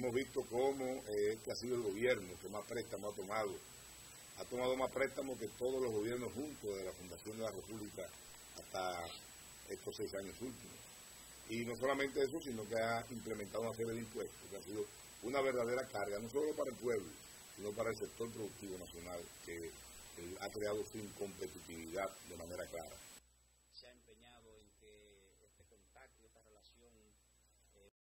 hemos visto cómo eh, este ha sido el gobierno que más préstamos ha tomado. Ha tomado más préstamos que todos los gobiernos juntos de la Fundación de la República hasta estos seis años últimos. Y no solamente eso, sino que ha implementado una serie de impuestos, que ha sido una verdadera carga, no solo para el pueblo, sino para el sector productivo nacional, que eh, ha creado su incompetitividad.